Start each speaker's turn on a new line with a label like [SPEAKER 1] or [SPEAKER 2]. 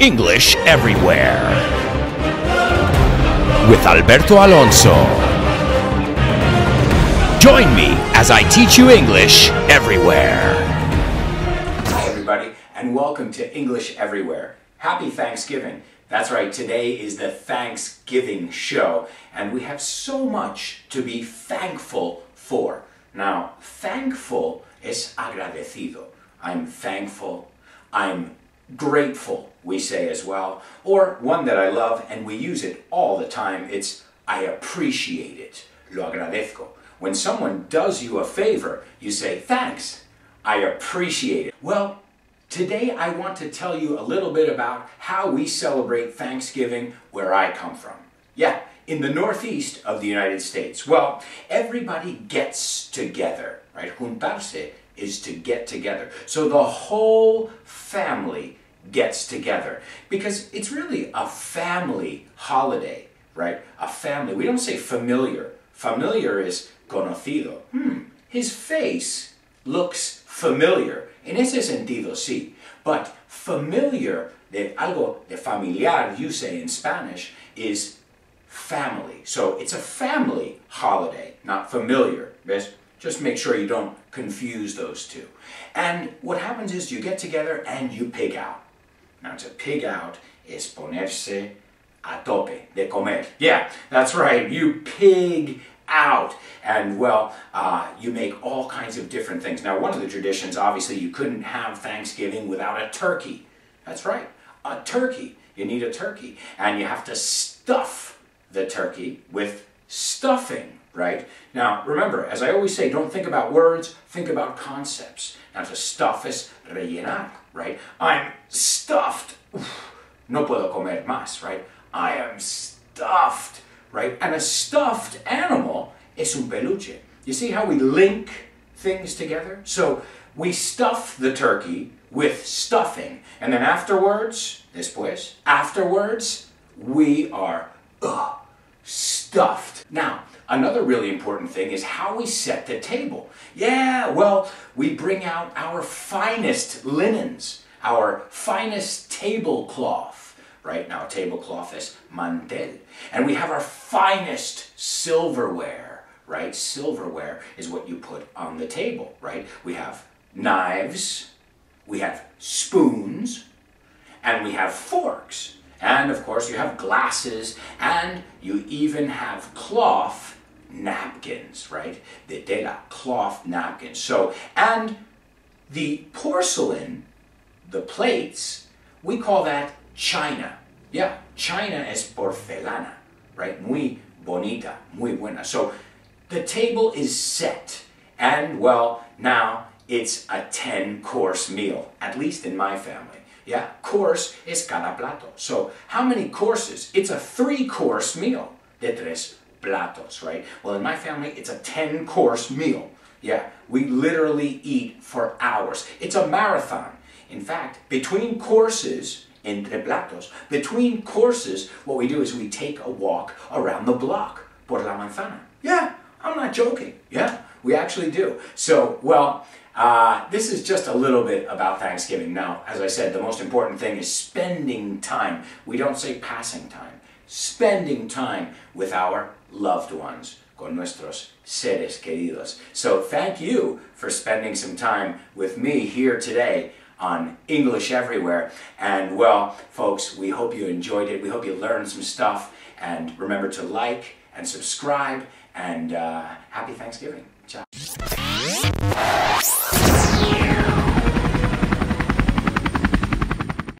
[SPEAKER 1] English Everywhere with Alberto Alonso. Join me as I teach you English everywhere.
[SPEAKER 2] Hi, everybody, and welcome to English Everywhere. Happy Thanksgiving. That's right, today is the Thanksgiving show, and we have so much to be thankful for. Now, thankful is agradecido. I'm thankful. I'm grateful, we say as well. Or one that I love, and we use it all the time, it's I appreciate it. Lo agradezco. When someone does you a favor, you say, thanks. I appreciate it. Well, Today, I want to tell you a little bit about how we celebrate Thanksgiving where I come from. Yeah, in the northeast of the United States. Well, everybody gets together, right? Juntarse is to get together. So the whole family gets together because it's really a family holiday, right? A family. We don't say familiar. Familiar is conocido. Hmm, his face looks familiar. En ese sentido, sí. But familiar, de algo de familiar, you say in Spanish, is family. So it's a family holiday, not familiar. Yes? Just make sure you don't confuse those two. And what happens is you get together and you pig out. Now to pig out is ponerse a tope, de comer. Yeah, that's right. You pig out. And well, uh, you make all kinds of different things. Now, one of the traditions, obviously, you couldn't have Thanksgiving without a turkey. That's right, a turkey. You need a turkey. And you have to stuff the turkey with stuffing, right? Now, remember, as I always say, don't think about words, think about concepts. Now, to stuff is rellenar, right? I'm stuffed. no puedo comer más, right? I am stuffed right? And a stuffed animal is un peluche. You see how we link things together? So we stuff the turkey with stuffing, and then afterwards, después, afterwards, we are ugh, stuffed. Now, another really important thing is how we set the table. Yeah, well, we bring out our finest linens, our finest tablecloth right? Now, tablecloth is mantel. And we have our finest silverware, right? Silverware is what you put on the table, right? We have knives, we have spoons, and we have forks. And of course, you have glasses, and you even have cloth napkins, right? The tela, cloth napkins. So, and the porcelain, the plates, we call that china. Yeah, china es porcelana, right? Muy bonita, muy buena. So the table is set, and well, now it's a 10 course meal, at least in my family. Yeah, course is cada plato. So how many courses? It's a three course meal de tres platos, right? Well, in my family, it's a 10 course meal. Yeah, we literally eat for hours. It's a marathon. In fact, between courses, entre platos. Between courses, what we do is we take a walk around the block, por la manzana. Yeah, I'm not joking. Yeah, we actually do. So, well, uh, this is just a little bit about Thanksgiving. Now, as I said, the most important thing is spending time. We don't say passing time. Spending time with our loved ones, con nuestros seres queridos. So thank you for spending some time with me here today on English Everywhere. And well, folks, we hope you enjoyed it. We hope you learned some stuff. And remember to like and subscribe. And uh, happy Thanksgiving. Ciao.